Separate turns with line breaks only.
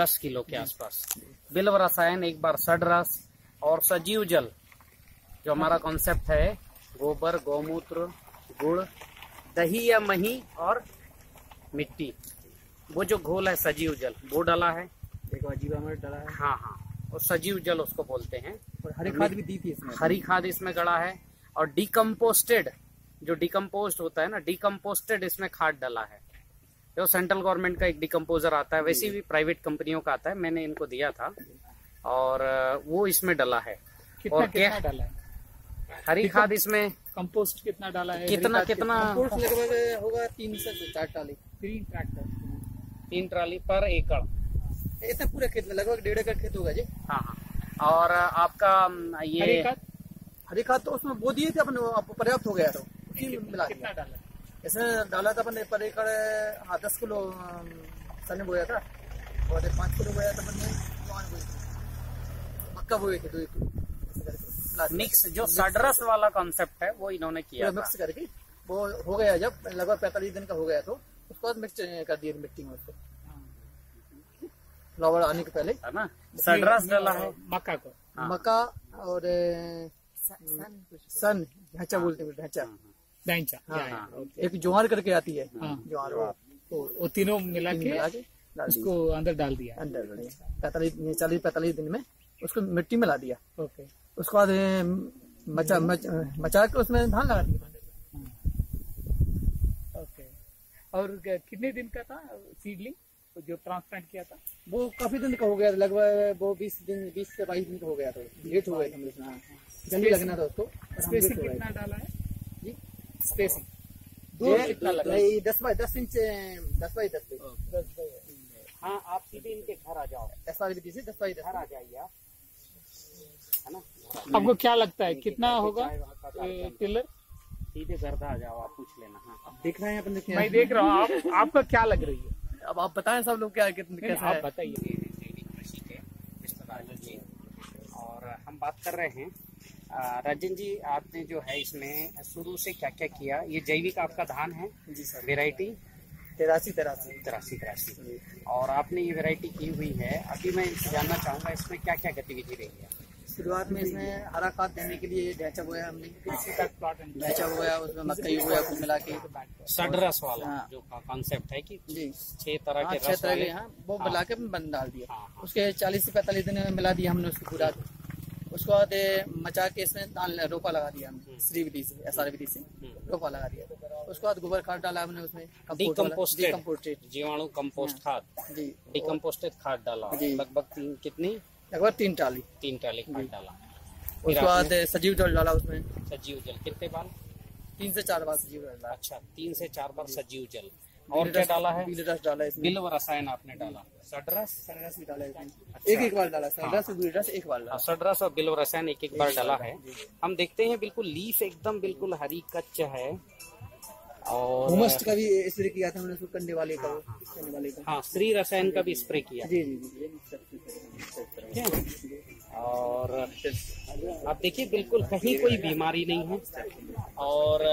दस किलो के आसपास। बिल्व रसायन एक बार सड रस और सजीव जल जो हमारा कॉन्सेप्ट है गोबर गौमूत्र गुड़ दही या मही और मिट्टी। वो जो घोल है सजीव जल वो डाला है।
एक बार जीवामृत डाला है।
हाँ हाँ। और सजीव जल उसको बोलते हैं।
और हरी खाद भी दी थी इसमें।
हरी खाद इसमें गड़ा है और डिकम्पोस्टेड जो डिकम्पोस्ट होता है ना डिकम्पोस्टेड इसमें खाद डाला है। जो सेंट्रल गवर्नमेंट का एक डिकम्पोजर आता है वैसे भी प्राइवेट कंपनियों का आता है मैंने इनको दिया था। और वो इसमें डला है।
कितना
और
कितना
क्या
डाला है?
हरी खाद इसमें।
कंपोस्ट कितना डाला है?
कितना- कितना-
कंपोस्ट लगभग होगा तीन से चार टाली तीन ट्रैक्टर
तीन ट्राली पर एकड़।
इतना पूरे खेत में लगभग डेढ़ एकड़ खेत होगा जी।
हाँ हाँ। और आपका अम,
हरी
ये
खाद? हरी खाद तो उसमें बो दिए थे अपन पर्याप्त हो गया तो। मिला
कितना डाला?
इसमें डाला था अपन पर एकड़ हाँ दस किलो चने बोया था। और पाँच किलो बोया था अपन जवान बोई थी। मक्का बोए थे दो एक किलो। दिया।
मिक्स जो सडरस वाला कॉन्सेप्ट है वो इन्होंने किया था।
मिक्स करके वो हो गया जब लगभग पैंतालीस दिन का हो गया तो उसके बाद मिक्स कर दिए मिट्टी में उसको। फ्लावर आने के पहले।
है ना? सडरस डाला है।
मक्का को।
हाँ।
मक्का और सन ढांचा बोलते हैं ढांचा।
बैंचा।
हाँ, हाँ। एक ज्वार करके आती है।
हाँ।
ज्वार वो
तीनों मिला के उसको अंदर डाल दिया।
अंदर पैंतालीस चालीस पैंतालीस दिन में उसको मिट्टी में ला दिया।
ओके
उसके बाद मचा मच, मचा के उसमें धान लगा दिया।
ओके और कितने दिन का था सीडलिंग जो ट्रांसप्लांट किया था?
वो काफ़ी दिन का हो गया लगभग वो बीस दिन बीस से बाईस दिन का हो गया था। लेट हो गया था। जल्दी लगना था उसको।
कितना डाला है। स्पेसिंग
दो
कितना लगा?
ये दस बाई दस इंच दस बाई दस बाई
हाँ आप सीधे इनके घर आ जाओ
दस बाई बीस दस बाई दस
घर आ जाइए आप है ना
आपको क्या लगता है कितना होगा। टिलर
सीधे घर आ जाओ आप पूछ लेना हाँ
देख रहे हैं अपन देखिए
मैं देख रहा हूँ आप आपका क्या लग रही है
अब आप बताएँ सब लोग क्या कितने कैसा
आप बताइए
और हम बात कर रहे हैं राजन जी आपने जो है इसमें शुरू से क्या क्या? किया ये जैविक आपका धान है?
जी सर।
वेराइटी
तेरासी तेरासी।
तिरासी तिरासी। और आपने ये वैरायटी की हुई है। अभी मैं जानना चाहूँगा इसमें क्या क्या गतिविधि रही है?
शुरुआत में इसमें हरा खाद देने के लिए ढांचा बोया हमने। ढांचा बोया उसमें मकई बोया कुल मिला के।
सडरस वाला
हाँ।
जो कॉन्सेप्ट है कि
जी।
छह तरह
हाँ
के
छह तरह के यहाँ वो
हाँ।
मिला के बंद डाल दिया।
हाँ, हाँ।
उसके चालीस से पैंतालीस दिन में मिला दिया हमने उसको पूरा। उसके बाद मचा के इसमें दान रोपा लगा दिया हमने श्री विधि से एस आर विधि से रोपा लगा दिया। उसके बाद गोबर खाद डाला हमने उसमें
डिकम्पोस्टेड जीवाणु कंपोस्ट खाद।
जी।
डिकम्पोस्टेड खाद डाला। लगभग तीन कितनी?
लगभग तीन टाली।
तीन टाली खाद डाला।
उसके बाद सजीव जल डाला उसमें।
सजीव जल। कितने बार?
तीन से चार बार सजीव जल
अच्छा तीन से चार बार सजीव जल। और क्या डाला है?
बील रस डाला इसमें।
बिल्व रसायन आपने डाला। सडरस
सररस भी डाला इसमें। एक एक बार डाला सररस और बील रस एक बार डाला।
हाँ, सडरस और बिल्व रसायन एक एक बार डाला है हम देखते हैं बिल्कुल लीफ एकदम बिल्कुल हरी कच्च है। और
हुमस्ट का भी स्प्रे किया था हमने उसको कंडे वाले का कंडे वाले का।
हाँ श्री रसायन का भी स्प्रे किया।
जी जी जी
है? और आप देखिए बिल्कुल कहीं कोई बीमारी नहीं है। और